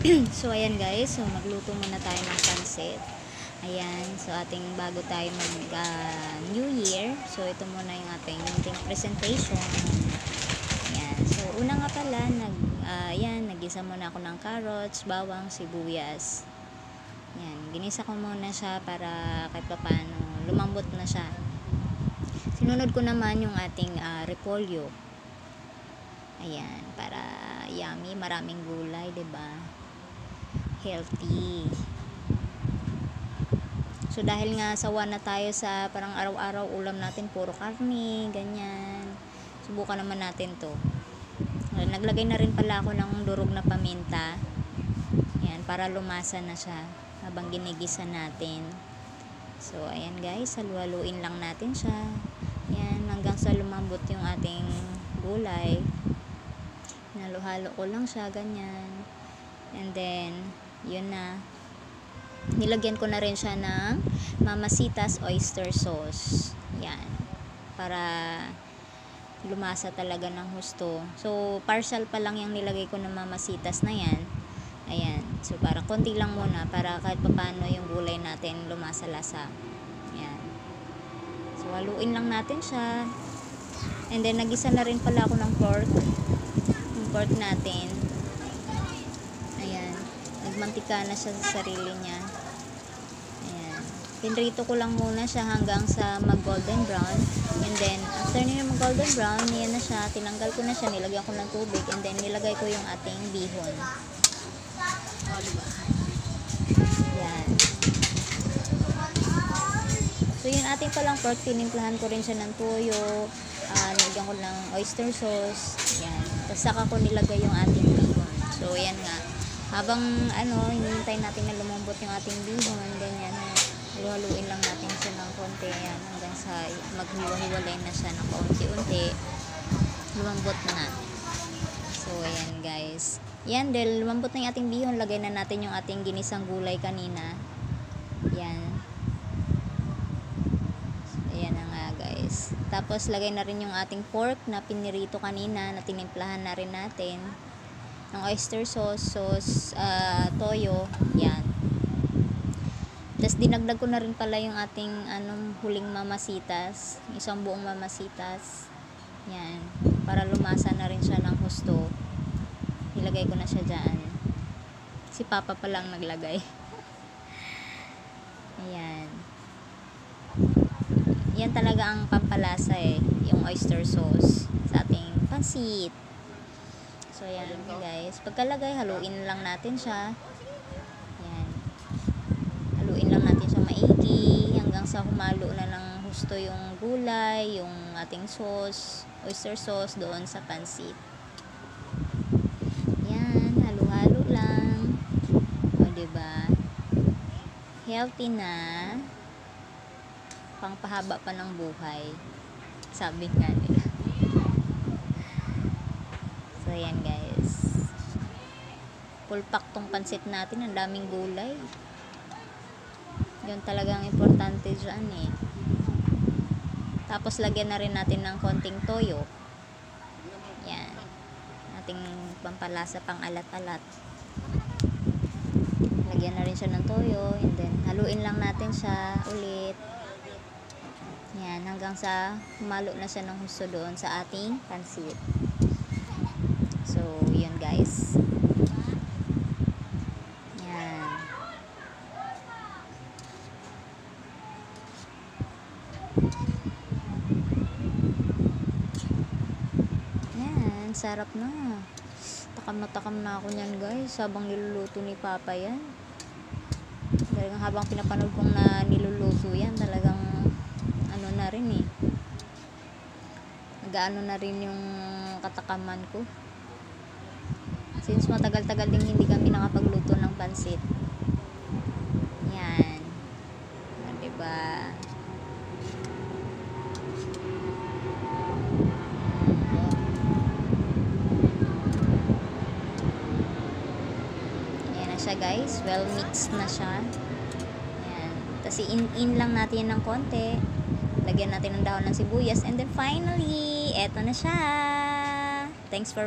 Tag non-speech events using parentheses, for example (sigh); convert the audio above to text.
(clears throat) so, ayan guys. So, magluto muna tayo ng pansit. Ayan. So, ating bago tayo mag uh, New Year. So, ito muna yung ating ating presentation. Ayan. So, una nga pala, nag, uh, ayan, nagisa muna ako ng carrots, bawang, sibuyas. Ayan. Ginisa ko muna siya para kahit pa paano lumambot na siya. Sinunod ko naman yung ating uh, repolyo. Ayan, para yummy, maraming gulay, 'di ba? Healthy. So dahil nga sawa na tayo sa parang araw-araw ulam natin puro karne, ganyan. Subukan naman natin 'to. Naglagay na rin pala ako ng durog na paminta. Ayan, para lumasa na siya habang ginigisa natin. So ayan guys, halu-haluin lang natin siya. Ayan, hanggang sa lumambot yung ating gulay. Halo-halo ko lang siya, ganyan. And then, yun na. Nilagyan ko na rin siya ng mamasitas oyster sauce. Yan. Para lumasa talaga ng husto. So, partial pa lang yung nilagay ko ng mamasitas na yan. Ayan. So, para konti lang muna para kahit papano yung gulay natin lumasa-lasa. Ayan. So, haluin lang natin siya. And then, nagisa na rin pala ako ng pork pork natin. Nagmantika na siya sa sarili niya. Ayan. Pinrito ko lang muna siya hanggang sa mag golden brown. And then, after niya mag golden brown, yan na siya. Tinanggal ko na siya. Nilagyan ko ng tubig. And then, nilagay ko yung ating bihon. Ayan. So, yun ating palang pork. Tinimplahan ko rin siya ng toyo. Uh, nilagyan ko ng oyster sauce. Ayan. Tapos saka ko nilagay yung ating bihon. So, ayan nga. Habang ano, hinihintay natin na lumambot yung ating bihon, ganyan. Halu-haluin lang natin siya ng konti. Ayan. Hanggang sa maghiwa-hiwalay na siya ng kaunti-unti. Lumambot na. So, ayan guys. Yan, dahil lumambot na yung ating bihon, lagay na natin yung ating ginisang gulay kanina. Yan. Ayan na nga guys. Tapos lagay na rin yung ating pork na pinirito kanina na tinimplahan na rin natin. Ng oyster sauce, sauce, uh, toyo. Yan. Tapos dinagdag ko na rin pala yung ating anong huling mamasitas. Isang buong mamasitas. Yan. Para lumasa na rin siya ng husto. Nilagay ko na siya dyan. Si Papa pa lang naglagay. (laughs) Ayan yan talaga ang pampalasa eh yung oyster sauce sa ating pansit so yan guys. Pagkalagay haluin lang natin siya. Yan haluin lang natin siya maigi hanggang sa humalo na ng husto yung gulay yung ating sauce oyster sauce doon sa pansit. Yan halo-halo lang. O diba? Healthy na. Pangpahaba pa ng buhay sabi nga so yan guys. Pulpak tong pansit natin. Ang daming gulay. Yun talagang importante dyan eh. Tapos lagyan na rin natin ng konting toyo. Yan ating pampalasa pang alat-alat lagyan na rin siya ng toyo and then haluin lang natin siya ulit. Yan, hanggang sa humalo na siya ng husto doon sa ating pansit. So, yun guys. Yan. Yan, sarap na. Takam na takam na ako niyan guys, habang niluluto ni Papa yan. Talagang habang pinapanood kong na niluluto yan, talagang ano na rin eh nagaano na rin yung katakaman ko since matagal-tagal din hindi kami nakapagluto ng pansit. Yan. O, diba? Yan siya guys. Well mixed na siya. Yan kasi in-in lang natin ng konti. Lagyan natin ng dahon ng sibuyas. And then finally eto na siya. Thanks for